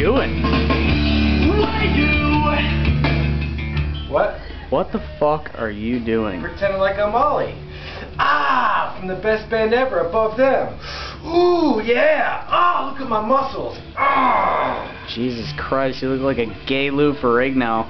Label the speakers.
Speaker 1: doing?
Speaker 2: What?
Speaker 1: What the fuck are you doing?
Speaker 2: Pretending like I'm Ollie. Ah, from the best band ever, above them. Ooh, yeah. Oh, look at my muscles. Ah.
Speaker 1: Jesus Christ, you look like a gay Lou Ferrigno.